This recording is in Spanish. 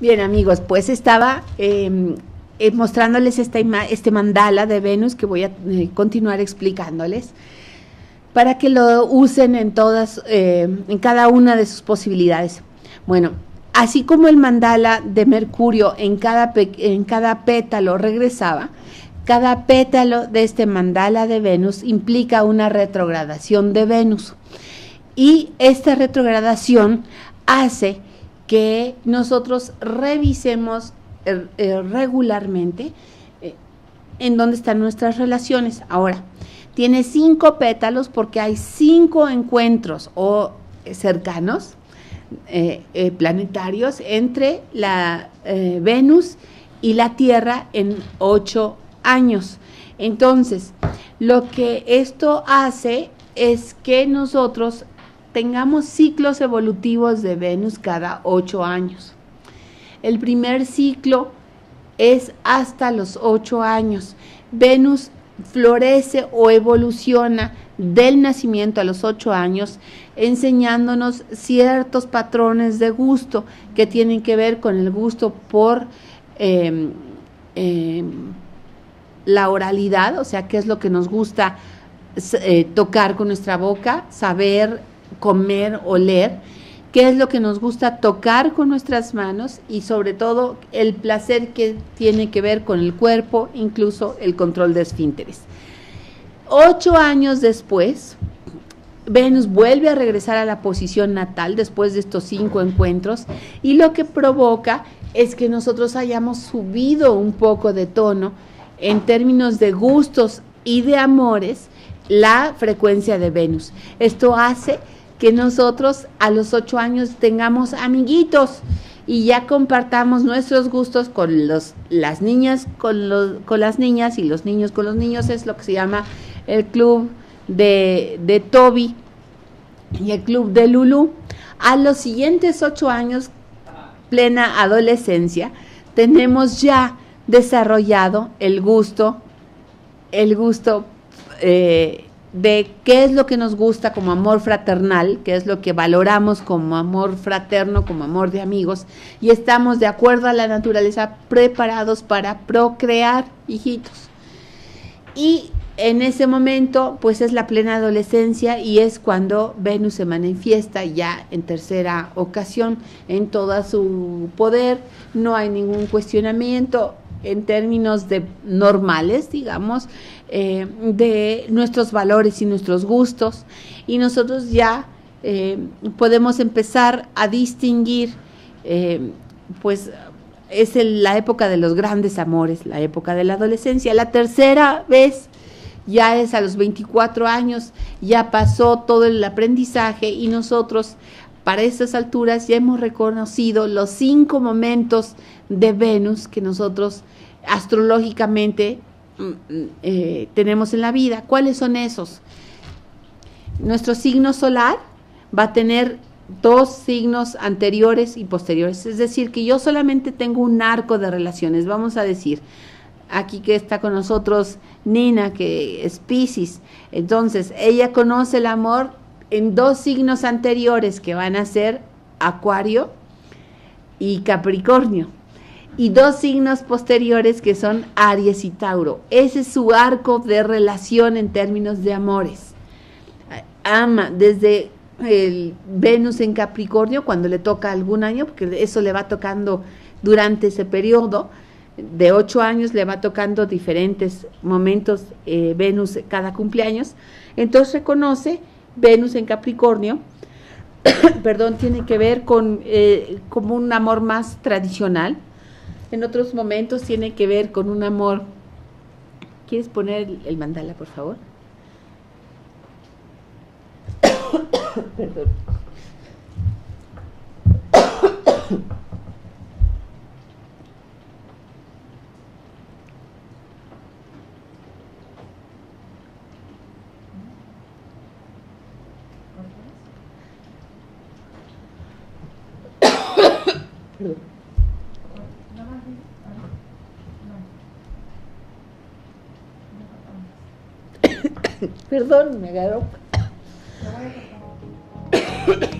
Bien, amigos, pues estaba em, eh, mostrándoles esta este mandala de Venus que voy a eh, continuar explicándoles para que lo usen en todas, eh, en cada una de sus posibilidades. Bueno, así como el mandala de Mercurio en cada, en cada pétalo regresaba, cada pétalo de este mandala de Venus implica una retrogradación de Venus. Y esta retrogradación hace que nosotros revisemos eh, eh, regularmente eh, en dónde están nuestras relaciones. Ahora, tiene cinco pétalos porque hay cinco encuentros o cercanos planetarios entre la Venus y la Tierra en ocho años. Entonces, lo que esto hace es que nosotros tengamos ciclos evolutivos de Venus cada ocho años. El primer ciclo es hasta los ocho años. Venus florece o evoluciona del nacimiento a los ocho años, enseñándonos ciertos patrones de gusto que tienen que ver con el gusto por em, em, la oralidad, o sea, qué es lo que nos gusta eh, tocar con nuestra boca, saber comer, oler, qué es lo que nos gusta tocar con nuestras manos y sobre todo el placer que tiene que ver con el cuerpo, incluso el control de esfínteres. Ocho años después, Venus vuelve a regresar a la posición natal después de estos cinco encuentros y lo que provoca es que nosotros hayamos subido un poco de tono en términos de gustos y de amores la frecuencia de Venus. Esto hace que nosotros a los ocho años tengamos amiguitos y ya compartamos nuestros gustos con los, las niñas con, los, con las niñas y los niños con los niños, es lo que se llama el club de, de Toby y el club de Lulu. A los siguientes ocho años, plena adolescencia, tenemos ya desarrollado el gusto, el gusto eh, de qué es lo que nos gusta como amor fraternal, qué es lo que valoramos como amor fraterno, como amor de amigos, y estamos de acuerdo a la naturaleza preparados para procrear hijitos. Y en ese momento, pues es la plena adolescencia y es cuando Venus se manifiesta ya en tercera ocasión en todo su poder, no hay ningún cuestionamiento, en términos de normales, digamos, eh, de nuestros valores y nuestros gustos. Y nosotros ya eh, podemos empezar a distinguir, eh, pues es la época de los grandes amores, la época de la adolescencia. La tercera vez ya es a los 24 años, ya pasó todo el aprendizaje y nosotros para estas alturas ya hemos reconocido los cinco momentos de Venus que nosotros astrológicamente mm, mm, eh, tenemos en la vida. ¿Cuáles son esos? Nuestro signo solar va a tener dos signos anteriores y posteriores. Es decir, que yo solamente tengo un arco de relaciones. Vamos a decir, aquí que está con nosotros Nina, que es Pisces. Entonces, ella conoce el amor en dos signos anteriores que van a ser Acuario y Capricornio. Y dos signos posteriores que son Aries y Tauro. Ese es su arco de relación en términos de amores. Ama desde el Venus en Capricornio cuando le toca algún año, porque eso le va tocando durante ese periodo de ocho años, le va tocando diferentes momentos eh, Venus cada cumpleaños. Entonces reconoce Venus en Capricornio, perdón, tiene que ver con eh, como un amor más tradicional. En otros momentos tiene que ver con un amor. ¿Quieres poner el mandala, por favor? Perdón. Me agarró.